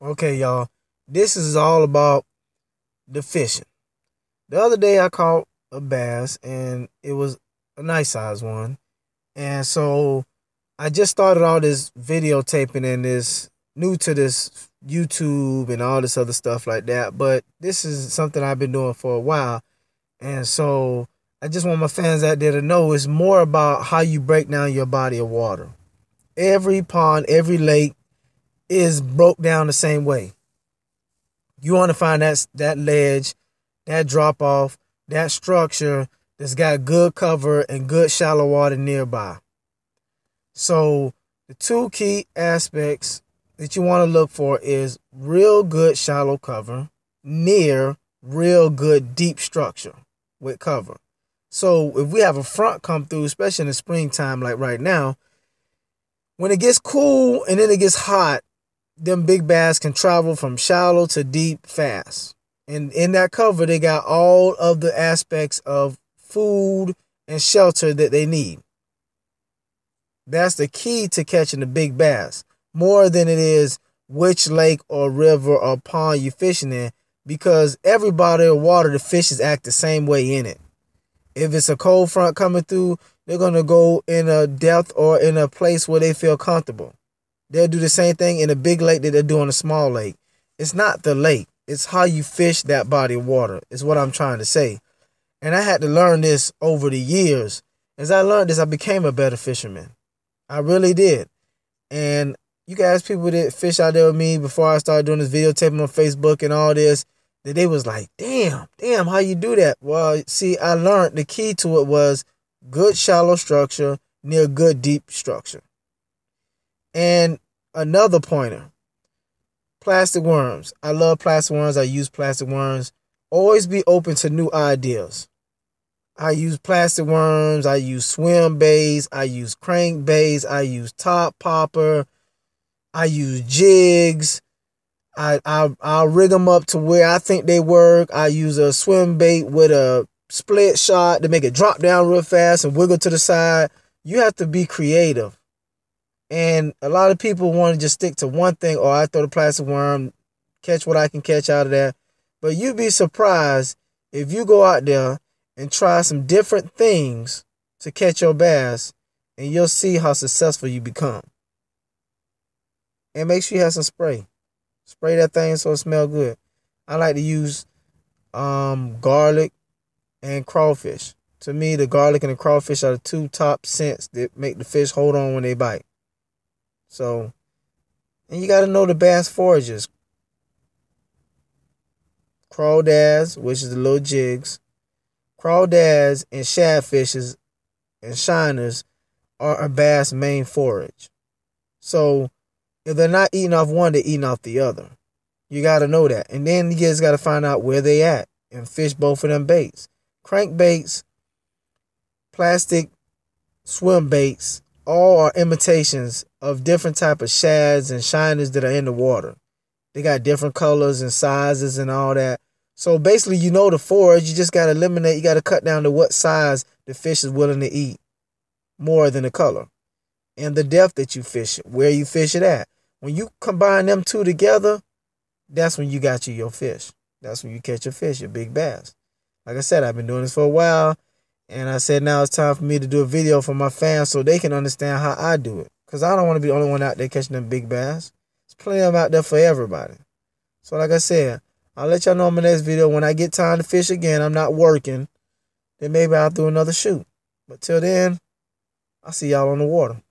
Okay, y'all. This is all about the fishing. The other day I caught a bass and it was a nice size one. And so I just started all this videotaping and this new to this YouTube and all this other stuff like that. But this is something I've been doing for a while. And so I just want my fans out there to know it's more about how you break down your body of water. Every pond, every lake, is broke down the same way. You want to find that that ledge, that drop off, that structure that's got good cover and good shallow water nearby. So the two key aspects that you want to look for is real good shallow cover near real good deep structure with cover. So if we have a front come through, especially in the springtime like right now, when it gets cool and then it gets hot, them big bass can travel from shallow to deep fast. And in that cover, they got all of the aspects of food and shelter that they need. That's the key to catching the big bass, more than it is which lake or river or pond you're fishing in, because every body of water, the fishes act the same way in it. If it's a cold front coming through, they're going to go in a depth or in a place where they feel comfortable. They'll do the same thing in a big lake that they do in a small lake. It's not the lake. It's how you fish that body of water, is what I'm trying to say. And I had to learn this over the years. As I learned this, I became a better fisherman. I really did. And you guys, people that fish out there with me before I started doing this videotaping on Facebook and all this, that they was like, damn, damn, how you do that? Well, see, I learned the key to it was good shallow structure near good deep structure. And another pointer plastic worms. I love plastic worms. I use plastic worms. Always be open to new ideas. I use plastic worms. I use swim baits. I use crank baits. I use top popper. I use jigs. I, I I'll rig them up to where I think they work. I use a swim bait with a split shot to make it drop down real fast and wiggle to the side. You have to be creative. And a lot of people want to just stick to one thing, or oh, I throw the plastic worm, catch what I can catch out of that. But you'd be surprised if you go out there and try some different things to catch your bass, and you'll see how successful you become. And make sure you have some spray. Spray that thing so it smell good. I like to use um, garlic and crawfish. To me, the garlic and the crawfish are the two top scents that make the fish hold on when they bite. So, and you got to know the bass forages. Crawdads, which is the little jigs. Crawdads and shadfishes and shiners are a bass main forage. So, if they're not eating off one, they're eating off the other. You got to know that. And then you just got to find out where they at and fish both of them baits. Crank baits, plastic swim baits, all are imitations of different type of shads and shiners that are in the water. They got different colors and sizes and all that. So basically, you know the forage. You just got to eliminate. You got to cut down to what size the fish is willing to eat, more than the color, and the depth that you fish it, where you fish it at. When you combine them two together, that's when you got you your fish. That's when you catch your fish, your big bass. Like I said, I've been doing this for a while. And I said now it's time for me to do a video for my fans so they can understand how I do it. Because I don't want to be the only one out there catching them big bass. There's plenty of them out there for everybody. So like I said, I'll let y'all know in my next video. When I get time to fish again, I'm not working. Then maybe I'll do another shoot. But till then, I'll see y'all on the water.